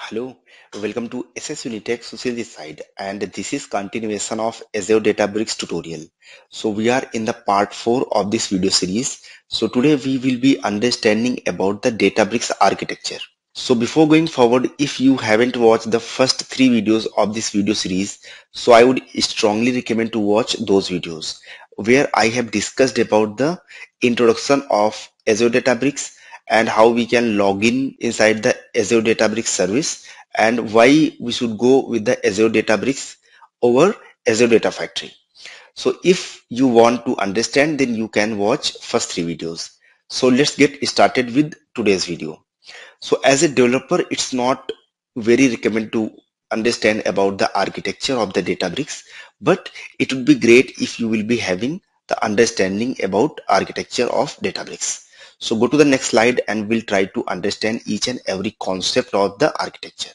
Hello, welcome to SS Unitech this side and this is continuation of Azure Databricks tutorial. So we are in the part 4 of this video series. So today we will be understanding about the Databricks architecture. So before going forward, if you haven't watched the first three videos of this video series, so I would strongly recommend to watch those videos where I have discussed about the introduction of Azure Databricks and how we can log in inside the Azure Databricks service and why we should go with the Azure Databricks over Azure Data Factory. So if you want to understand then you can watch first three videos. So let's get started with today's video. So as a developer it's not very recommend to understand about the architecture of the Databricks but it would be great if you will be having the understanding about architecture of Databricks. So go to the next slide and we'll try to understand each and every concept of the architecture.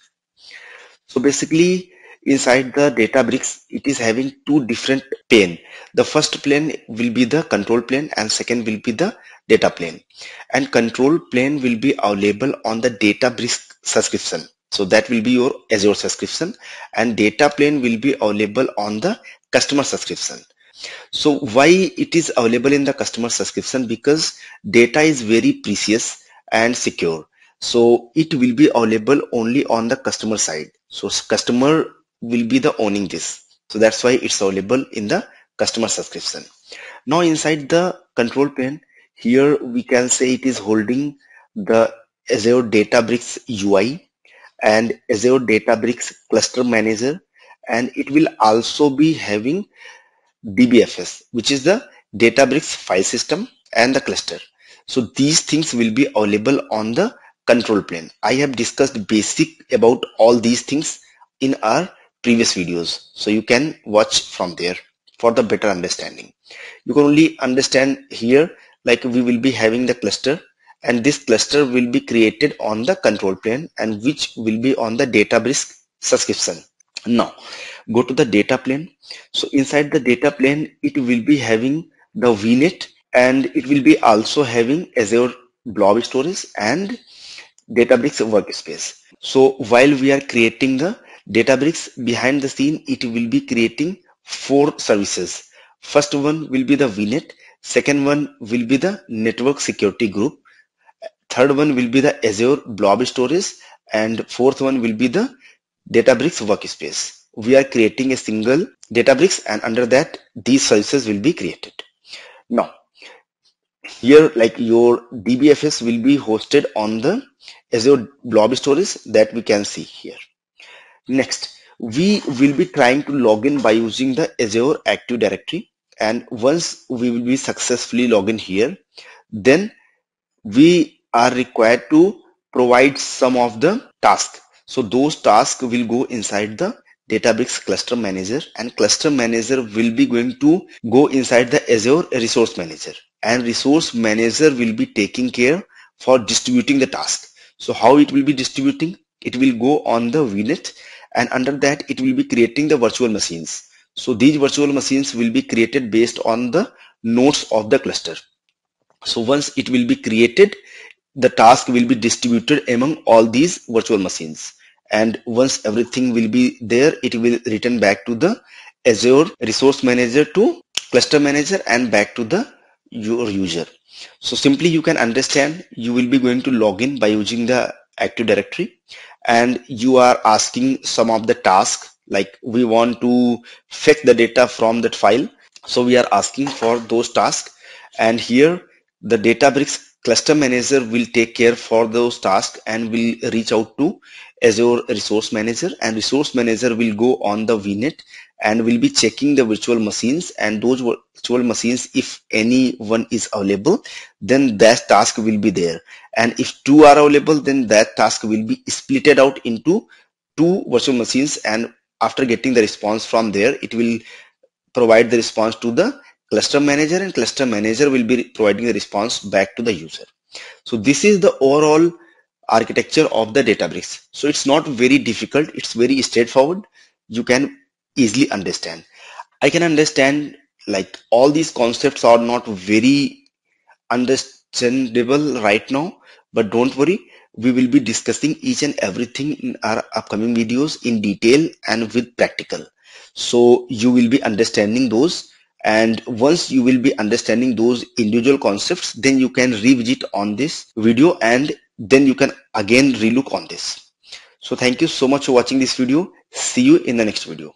So basically inside the Databricks, it is having two different plane. The first plane will be the control plane and second will be the data plane. And control plane will be available on the Databricks subscription. So that will be your Azure subscription and data plane will be available on the customer subscription. So why it is available in the customer subscription? Because data is very precious and secure. So it will be available only on the customer side. So customer will be the owning this. So that's why it's available in the customer subscription. Now inside the control plane, here we can say it is holding the Azure Databricks UI and Azure Databricks Cluster Manager and it will also be having DBFS, which is the Databricks file system and the cluster. So these things will be available on the control plane. I have discussed basic about all these things in our previous videos. So you can watch from there for the better understanding. You can only understand here like we will be having the cluster and this cluster will be created on the control plane and which will be on the Databricks subscription. Now go to the data plane. So inside the data plane it will be having the vnet and it will be also having azure blob storage and databricks workspace. So while we are creating the databricks behind the scene it will be creating four services. First one will be the vnet second one will be the network security group. Third one will be the azure blob storage. And fourth one will be the databricks workspace we are creating a single Databricks and under that these services will be created. Now here like your DBFS will be hosted on the Azure Blob Storage that we can see here. Next we will be trying to log in by using the Azure Active Directory and once we will be successfully log in here then we are required to provide some of the tasks. So those tasks will go inside the Databricks Cluster Manager and Cluster Manager will be going to go inside the Azure Resource Manager and Resource Manager will be taking care for distributing the task. So how it will be distributing? It will go on the VNet and under that it will be creating the virtual machines. So these virtual machines will be created based on the nodes of the cluster. So once it will be created, the task will be distributed among all these virtual machines and once everything will be there it will return back to the Azure resource manager to cluster manager and back to the your user. So simply you can understand you will be going to log in by using the active directory and you are asking some of the tasks like we want to fetch the data from that file. So we are asking for those tasks and here the databricks cluster manager will take care for those tasks and will reach out to Azure Resource Manager and Resource Manager will go on the VNet and will be checking the virtual machines and those virtual machines if any one is available then that task will be there. And if two are available then that task will be splitted out into two virtual machines and after getting the response from there it will provide the response to the cluster manager and cluster manager will be providing the response back to the user so this is the overall architecture of the Databricks. So it's not very difficult. It's very straightforward. You can easily understand. I can understand like all these concepts are not very understandable right now, but don't worry. we will be discussing each and everything in our upcoming videos in detail and with practical. So you will be understanding those and once you will be understanding those individual concepts then you can revisit on this video and then you can again relook on this. So thank you so much for watching this video. See you in the next video